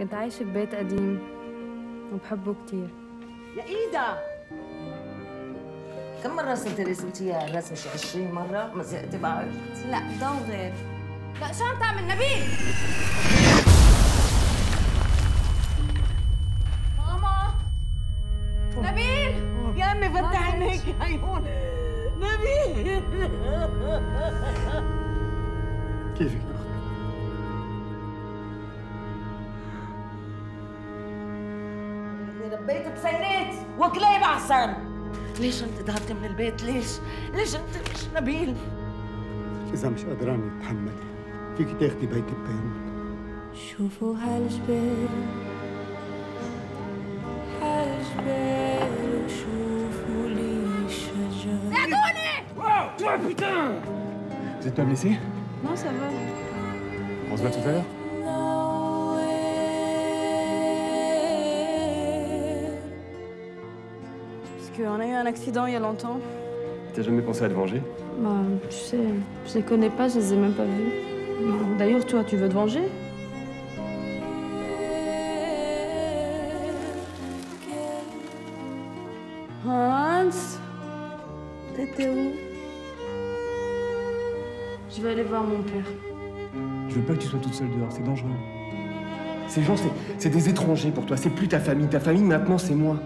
كنت عايشة ببيت قديم وبحبه كتير. يا إيدا! كم مرة رسمتي لي سويتيها الرسمة شي 20 مرة؟ ما زهقتي بعد؟ لا ضو غير. لا شو عم تعمل؟ نبيل؟ ماما! نبيل! يا أمي فتح عينيك يا عيون نبيل! كيفك؟ ربيت بسينات وكليب احسن ليش انت ذهبتي من البيت؟ ليش؟ ليش انت مش نبيل؟ إذا مش قدرانه تتحملي فيك تاخدي بيتي ببيروت شوفوا هالجبال هالجبال وشوفوا لي الشجر Vous êtes pas blessé Non, ça va. On se voit tout à l'heure Parce qu'on a eu un accident il y a longtemps. T'as jamais pensé à te venger? Bah, tu sais, je les connais pas, je les ai même pas vus. D'ailleurs, toi, tu veux te venger? Hans T'étais où? Je vais aller voir mon père. Je veux pas que tu sois toute seule dehors, c'est dangereux. Ces gens, c'est- c'est des étrangers pour toi, c'est plus ta famille. Ta famille, maintenant, c'est moi.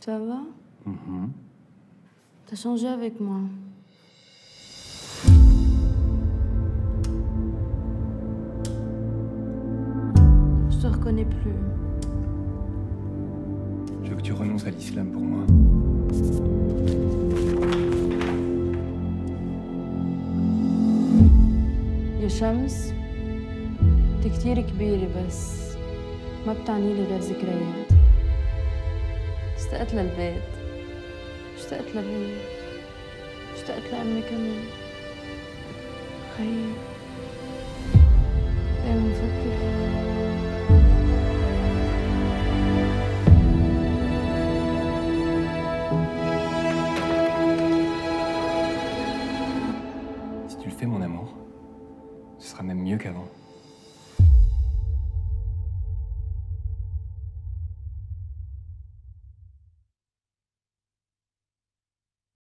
Ça va T'as changé avec moi. Je te reconnais plus. Je veux que tu renonces à l'islam pour moi. يا شمس انت كتير كبيرة بس ما بتعني لي غير ذكريات اشتقت للبيت اشتقت لابوي اشتقت لأمي كمان خيي دايما بفكر فيها Si tu le fais, mon amour, ce sera même mieux qu'avant.